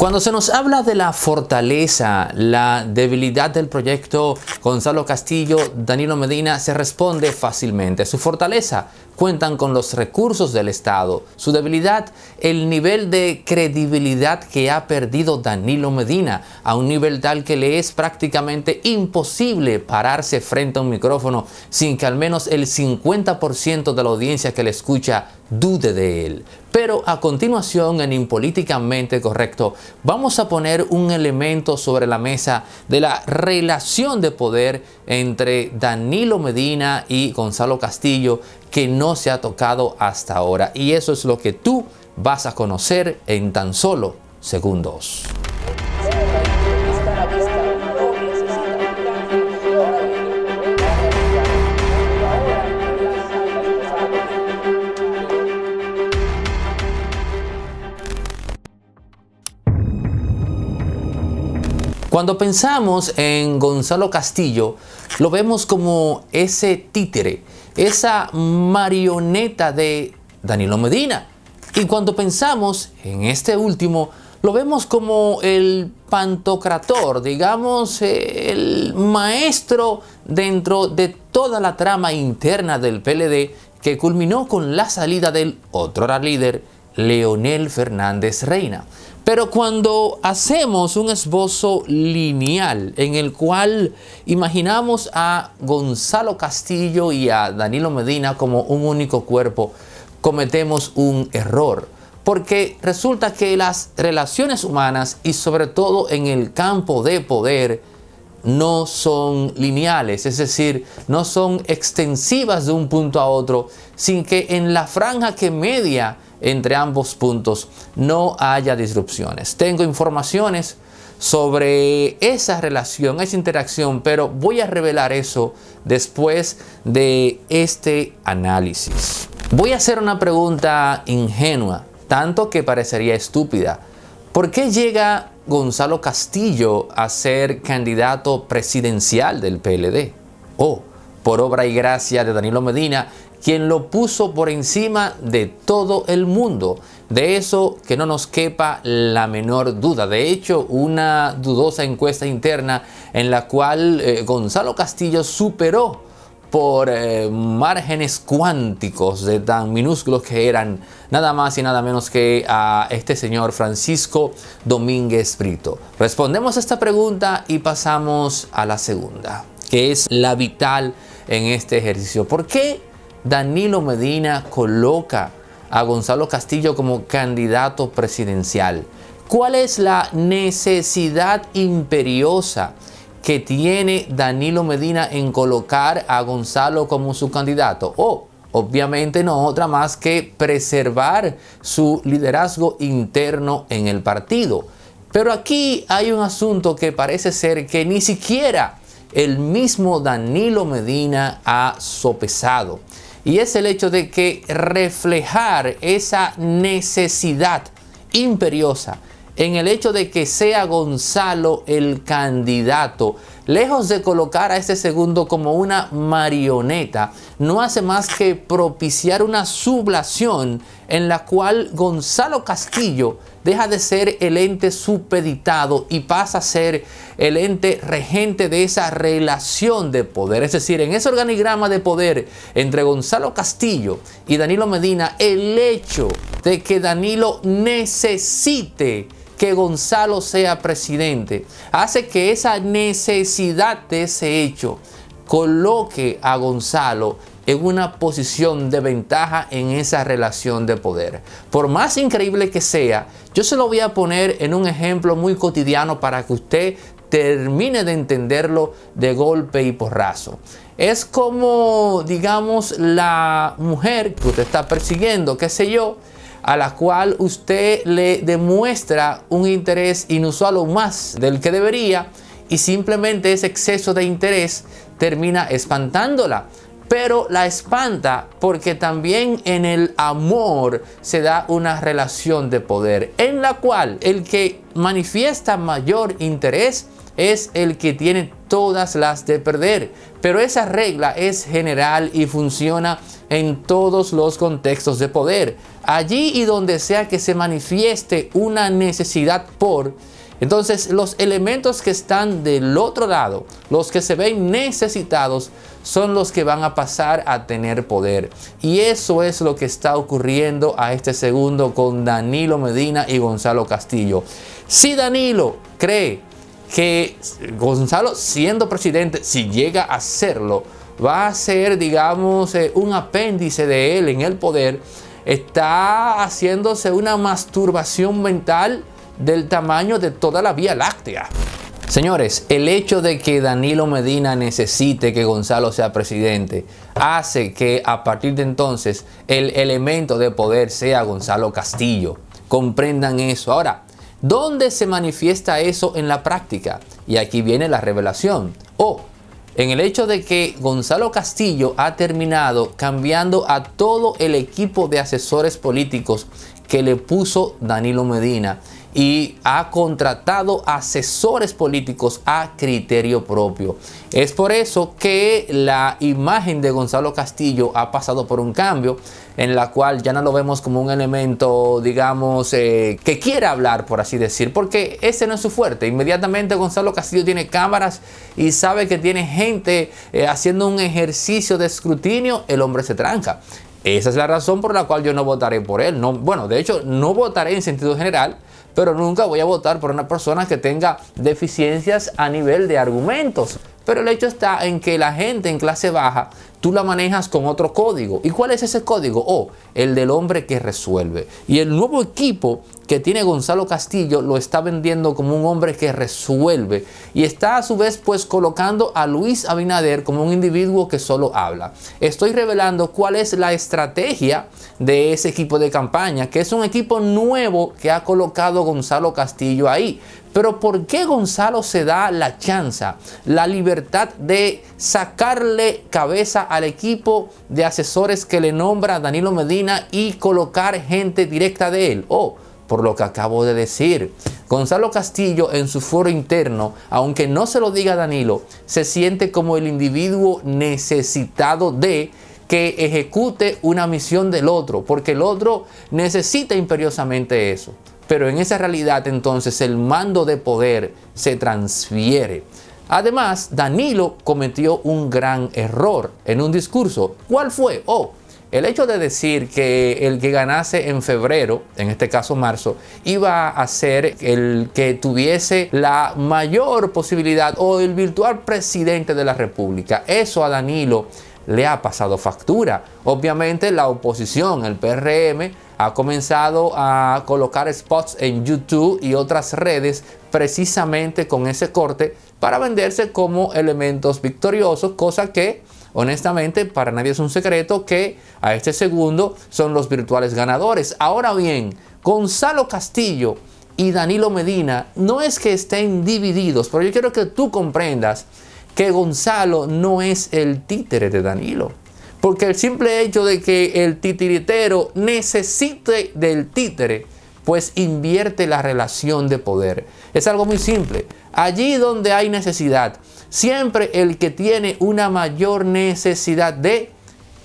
Cuando se nos habla de la fortaleza, la debilidad del proyecto Gonzalo Castillo, Danilo Medina, se responde fácilmente. Su fortaleza cuentan con los recursos del Estado. Su debilidad, el nivel de credibilidad que ha perdido Danilo Medina, a un nivel tal que le es prácticamente imposible pararse frente a un micrófono sin que al menos el 50% de la audiencia que le escucha dude de él. Pero a continuación, en Impolíticamente Correcto, vamos a poner un elemento sobre la mesa de la relación de poder entre Danilo Medina y Gonzalo Castillo que no se ha tocado hasta ahora. Y eso es lo que tú vas a conocer en tan solo segundos. Cuando pensamos en Gonzalo Castillo, lo vemos como ese títere, esa marioneta de Danilo Medina. Y cuando pensamos en este último, lo vemos como el pantocrator, digamos, el maestro dentro de toda la trama interna del PLD que culminó con la salida del otro líder, Leonel Fernández Reina. Pero cuando hacemos un esbozo lineal en el cual imaginamos a Gonzalo Castillo y a Danilo Medina como un único cuerpo, cometemos un error. Porque resulta que las relaciones humanas y sobre todo en el campo de poder no son lineales, es decir, no son extensivas de un punto a otro, sin que en la franja que media entre ambos puntos no haya disrupciones. Tengo informaciones sobre esa relación, esa interacción, pero voy a revelar eso después de este análisis. Voy a hacer una pregunta ingenua, tanto que parecería estúpida. ¿Por qué llega Gonzalo Castillo a ser candidato presidencial del PLD? O, por obra y gracia de Danilo Medina, quien lo puso por encima de todo el mundo. De eso que no nos quepa la menor duda. De hecho, una dudosa encuesta interna en la cual eh, Gonzalo Castillo superó por eh, márgenes cuánticos de tan minúsculos que eran nada más y nada menos que a este señor Francisco Domínguez Brito. Respondemos a esta pregunta y pasamos a la segunda, que es la vital en este ejercicio. ¿Por qué Danilo Medina coloca a Gonzalo Castillo como candidato presidencial. ¿Cuál es la necesidad imperiosa que tiene Danilo Medina en colocar a Gonzalo como su candidato? O, obviamente no otra más que preservar su liderazgo interno en el partido. Pero aquí hay un asunto que parece ser que ni siquiera el mismo Danilo Medina ha sopesado y es el hecho de que reflejar esa necesidad imperiosa en el hecho de que sea Gonzalo el candidato, lejos de colocar a este segundo como una marioneta, no hace más que propiciar una sublación en la cual Gonzalo Castillo deja de ser el ente supeditado y pasa a ser el ente regente de esa relación de poder. Es decir, en ese organigrama de poder entre Gonzalo Castillo y Danilo Medina, el hecho de que Danilo necesite que Gonzalo sea presidente hace que esa necesidad de ese hecho coloque a Gonzalo en una posición de ventaja en esa relación de poder. Por más increíble que sea, yo se lo voy a poner en un ejemplo muy cotidiano para que usted termine de entenderlo de golpe y porrazo. Es como, digamos, la mujer que usted está persiguiendo, qué sé yo, a la cual usted le demuestra un interés inusual o más del que debería y simplemente ese exceso de interés termina espantándola pero la espanta porque también en el amor se da una relación de poder en la cual el que manifiesta mayor interés es el que tiene todas las de perder. Pero esa regla es general y funciona en todos los contextos de poder. Allí y donde sea que se manifieste una necesidad por, entonces los elementos que están del otro lado, los que se ven necesitados, son los que van a pasar a tener poder. Y eso es lo que está ocurriendo a este segundo con Danilo Medina y Gonzalo Castillo. Si Danilo cree que Gonzalo siendo presidente, si llega a serlo, va a ser, digamos, eh, un apéndice de él en el poder, está haciéndose una masturbación mental del tamaño de toda la Vía Láctea. Señores, el hecho de que Danilo Medina necesite que Gonzalo sea presidente hace que a partir de entonces el elemento de poder sea Gonzalo Castillo. Comprendan eso. Ahora, ¿dónde se manifiesta eso en la práctica? Y aquí viene la revelación. O en el hecho de que Gonzalo Castillo ha terminado cambiando a todo el equipo de asesores políticos que le puso Danilo Medina y ha contratado asesores políticos a criterio propio. Es por eso que la imagen de Gonzalo Castillo ha pasado por un cambio en la cual ya no lo vemos como un elemento, digamos, eh, que quiere hablar, por así decir, porque ese no es su fuerte. Inmediatamente Gonzalo Castillo tiene cámaras y sabe que tiene gente eh, haciendo un ejercicio de escrutinio, el hombre se tranca. Esa es la razón por la cual yo no votaré por él. No, bueno, de hecho, no votaré en sentido general pero nunca voy a votar por una persona que tenga deficiencias a nivel de argumentos. Pero el hecho está en que la gente en clase baja, tú la manejas con otro código. ¿Y cuál es ese código? Oh, el del hombre que resuelve. Y el nuevo equipo que tiene Gonzalo Castillo lo está vendiendo como un hombre que resuelve. Y está a su vez pues colocando a Luis Abinader como un individuo que solo habla. Estoy revelando cuál es la estrategia de ese equipo de campaña, que es un equipo nuevo que ha colocado Gonzalo Castillo ahí. Pero ¿por qué Gonzalo se da la chance, la libertad de sacarle cabeza al equipo de asesores que le nombra Danilo Medina y colocar gente directa de él? Oh, por lo que acabo de decir. Gonzalo Castillo en su foro interno, aunque no se lo diga Danilo, se siente como el individuo necesitado de que ejecute una misión del otro, porque el otro necesita imperiosamente eso. Pero en esa realidad entonces el mando de poder se transfiere. Además, Danilo cometió un gran error en un discurso. ¿Cuál fue? Oh, el hecho de decir que el que ganase en febrero, en este caso marzo, iba a ser el que tuviese la mayor posibilidad o el virtual presidente de la República. Eso a Danilo le ha pasado factura. Obviamente la oposición, el PRM, ha comenzado a colocar spots en YouTube y otras redes precisamente con ese corte para venderse como elementos victoriosos, cosa que honestamente para nadie es un secreto que a este segundo son los virtuales ganadores. Ahora bien, Gonzalo Castillo y Danilo Medina no es que estén divididos, pero yo quiero que tú comprendas que Gonzalo no es el títere de Danilo. Porque el simple hecho de que el titiritero necesite del títere, pues invierte la relación de poder. Es algo muy simple. Allí donde hay necesidad, siempre el que tiene una mayor necesidad de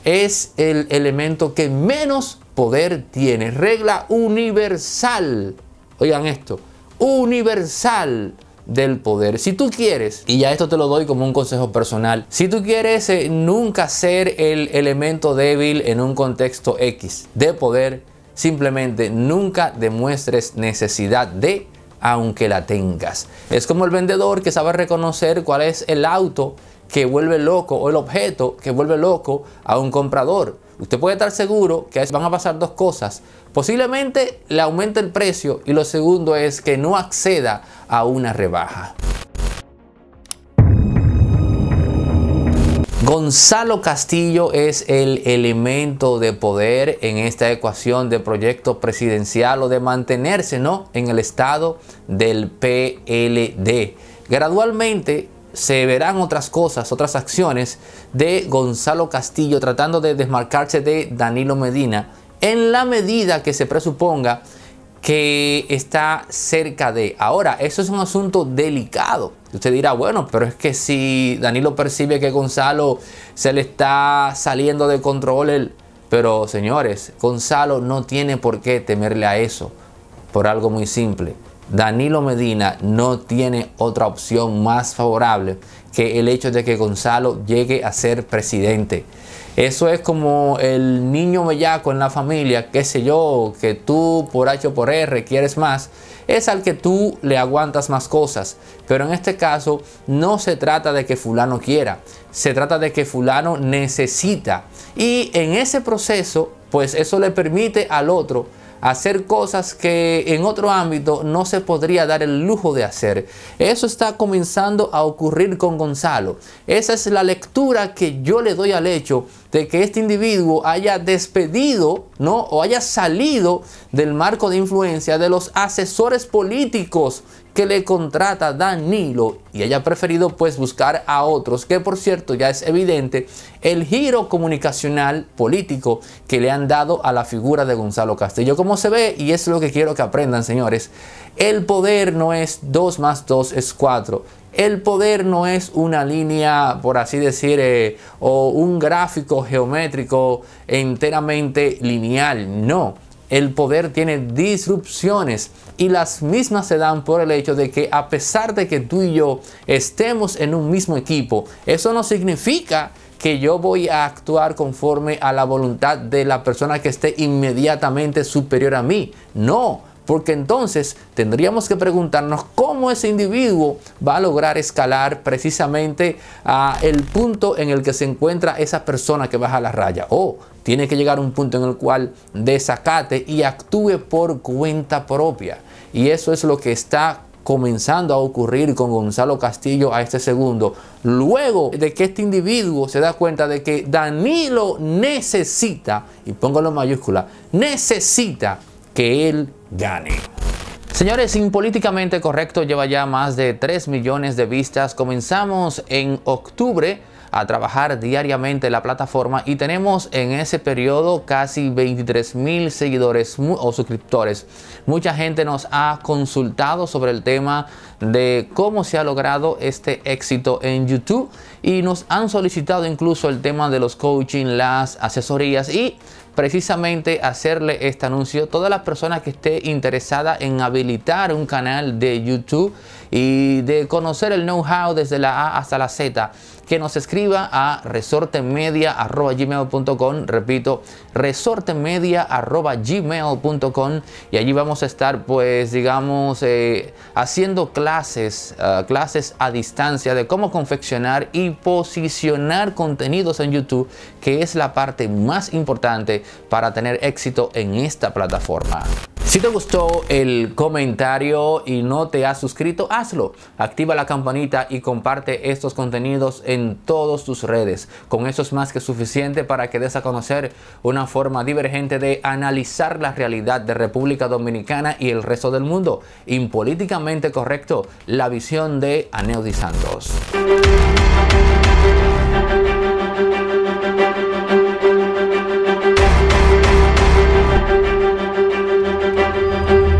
es el elemento que menos poder tiene. Regla universal. Oigan esto, universal del poder. Si tú quieres, y ya esto te lo doy como un consejo personal, si tú quieres eh, nunca ser el elemento débil en un contexto X de poder, simplemente nunca demuestres necesidad de aunque la tengas. Es como el vendedor que sabe reconocer cuál es el auto que vuelve loco o el objeto que vuelve loco a un comprador. Usted puede estar seguro que van a pasar dos cosas. Posiblemente le aumente el precio y lo segundo es que no acceda a una rebaja. Gonzalo Castillo es el elemento de poder en esta ecuación de proyecto presidencial o de mantenerse ¿no? en el estado del PLD. Gradualmente se verán otras cosas, otras acciones de Gonzalo Castillo tratando de desmarcarse de Danilo Medina en la medida que se presuponga que está cerca de. Ahora, eso es un asunto delicado. Usted dirá, bueno, pero es que si Danilo percibe que Gonzalo se le está saliendo de control, pero señores, Gonzalo no tiene por qué temerle a eso, por algo muy simple. Danilo Medina no tiene otra opción más favorable que el hecho de que Gonzalo llegue a ser presidente. Eso es como el niño bellaco en la familia, qué sé yo, que tú por H o por R quieres más, es al que tú le aguantas más cosas. Pero en este caso no se trata de que fulano quiera, se trata de que fulano necesita. Y en ese proceso, pues eso le permite al otro hacer cosas que en otro ámbito no se podría dar el lujo de hacer. Eso está comenzando a ocurrir con Gonzalo. Esa es la lectura que yo le doy al hecho de que este individuo haya despedido, ¿no? O haya salido del marco de influencia de los asesores políticos que le contrata Danilo y haya preferido pues buscar a otros, que por cierto ya es evidente el giro comunicacional político que le han dado a la figura de Gonzalo Castillo. Como se ve, y es lo que quiero que aprendan señores, el poder no es 2 más 2 es 4. El poder no es una línea, por así decir, eh, o un gráfico geométrico enteramente lineal. No el poder tiene disrupciones y las mismas se dan por el hecho de que a pesar de que tú y yo estemos en un mismo equipo, eso no significa que yo voy a actuar conforme a la voluntad de la persona que esté inmediatamente superior a mí. No, porque entonces tendríamos que preguntarnos cómo ese individuo va a lograr escalar precisamente a el punto en el que se encuentra esa persona que baja la raya. O tiene que llegar a un punto en el cual desacate y actúe por cuenta propia. Y eso es lo que está comenzando a ocurrir con Gonzalo Castillo a este segundo. Luego de que este individuo se da cuenta de que Danilo necesita, y póngalo en mayúscula, necesita que él gane. Señores, sin políticamente correcto lleva ya más de 3 millones de vistas. Comenzamos en octubre a trabajar diariamente en la plataforma y tenemos en ese periodo casi 23 mil seguidores o suscriptores. Mucha gente nos ha consultado sobre el tema de cómo se ha logrado este éxito en YouTube y nos han solicitado incluso el tema de los coaching, las asesorías y precisamente hacerle este anuncio. Toda la persona que esté interesada en habilitar un canal de YouTube y de conocer el know-how desde la A hasta la Z, que nos escriba a resortemedia.gmail.com repito, resortemedia.gmail.com y allí vamos a estar pues digamos eh, haciendo clases, uh, clases a distancia de cómo confeccionar y posicionar contenidos en YouTube, que es la parte más importante para tener éxito en esta plataforma. Si te gustó el comentario y no te has suscrito, hazlo. Activa la campanita y comparte estos contenidos en todas tus redes. Con eso es más que suficiente para que des a conocer una forma divergente de analizar la realidad de República Dominicana y el resto del mundo. Impolíticamente correcto, la visión de Aneudi Santos.